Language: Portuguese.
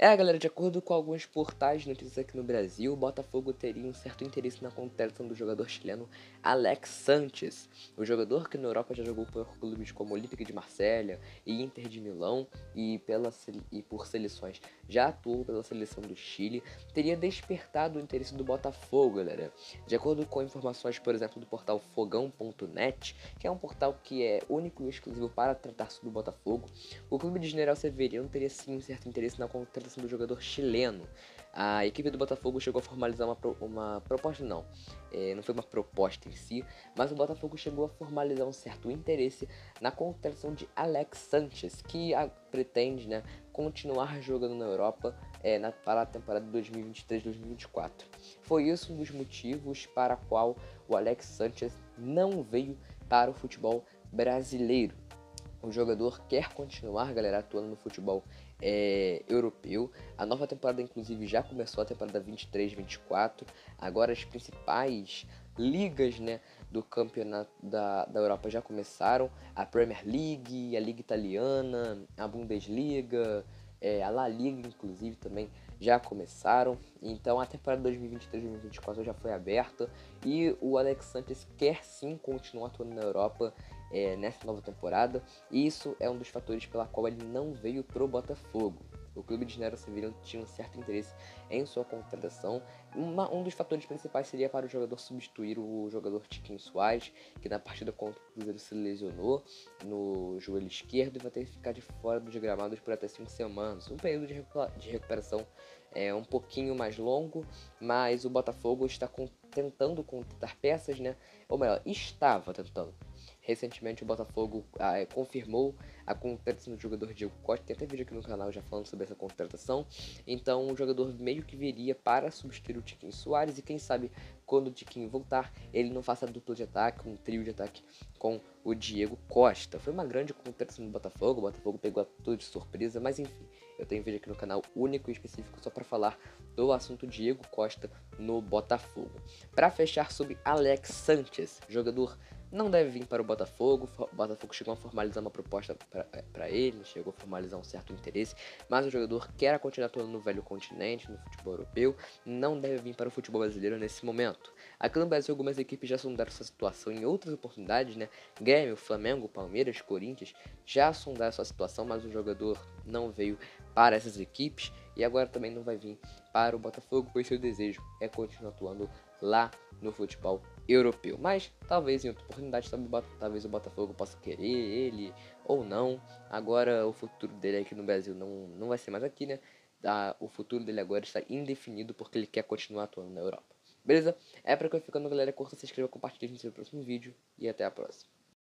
É, galera, de acordo com alguns portais de notícias aqui no Brasil, o Botafogo teria um certo interesse na contratação do jogador chileno Alex Sanches. O jogador que na Europa já jogou por clubes como Olympique de Marselha e Inter de Milão e, pela, e por seleções já atuou pela seleção do Chile, teria despertado o interesse do Botafogo, galera. De acordo com informações, por exemplo, do portal fogão.net, que é um portal que é único e exclusivo para tratar sobre o Botafogo, o clube de General Severiano teria sim um certo interesse na contratação do jogador chileno. A equipe do Botafogo chegou a formalizar uma, uma proposta, não, é, não foi uma proposta em si, mas o Botafogo chegou a formalizar um certo interesse na contratação de Alex Sanchez, que a, pretende né, continuar jogando na Europa é, na, para a temporada 2023-2024. Foi isso um dos motivos para qual o Alex Sanchez não veio para o futebol brasileiro. O jogador quer continuar, galera, atuando no futebol é, europeu. A nova temporada, inclusive, já começou a temporada 23-24. Agora as principais ligas né, do campeonato da, da Europa já começaram. A Premier League, a Liga Italiana, a Bundesliga, é, a La Liga, inclusive, também já começaram. Então a temporada 2023-2024 já foi aberta e o Alex Santos quer sim continuar atuando na Europa é, nessa nova temporada. E isso é um dos fatores pela qual ele não veio pro Botafogo. O clube de General Severiano tinha um certo interesse em sua contratação. Uma, um dos fatores principais seria para o jogador substituir o jogador Tiquinho Soares, que na partida contra o Cruzeiro se lesionou no joelho esquerdo e vai ter que ficar de fora dos gramados por até 5 semanas. Um período de, de recuperação é um pouquinho mais longo, mas o Botafogo está com, tentando contratar peças, né? Ou melhor, estava tentando Recentemente o Botafogo ah, é, confirmou a contratação do jogador Diego Costa. Tem até vídeo aqui no canal já falando sobre essa contratação. Então o jogador meio que viria para substituir o Tiquinho Soares. E quem sabe quando o Tiquinho voltar, ele não faça dupla de ataque, um trio de ataque com o Diego Costa. Foi uma grande contratação do Botafogo. O Botafogo pegou tudo de surpresa, mas enfim. Eu tenho vídeo aqui no canal único e específico só para falar do assunto Diego Costa no Botafogo. Para fechar sobre Alex Sanchez, jogador não deve vir para o Botafogo. O Botafogo chegou a formalizar uma proposta para ele, chegou a formalizar um certo interesse, mas o jogador quer continuar atuando no velho continente, no futebol europeu, não deve vir para o futebol brasileiro nesse momento. Aqui no Brasil, algumas equipes já sondaram essa situação em outras oportunidades, né? Grêmio, Flamengo, Palmeiras, Corinthians já sondaram essa situação, mas o jogador não veio para essas equipes e agora também não vai vir para o Botafogo, pois seu desejo é continuar atuando lá no futebol europeu. Mas talvez em outra oportunidade, talvez o Botafogo possa querer ele ou não. Agora o futuro dele aqui no Brasil não, não vai ser mais aqui, né? o futuro dele agora está indefinido porque ele quer continuar atuando na Europa. Beleza? É para que eu ficando, galera. Curta, se inscreva, compartilhe no próximo vídeo e até a próxima.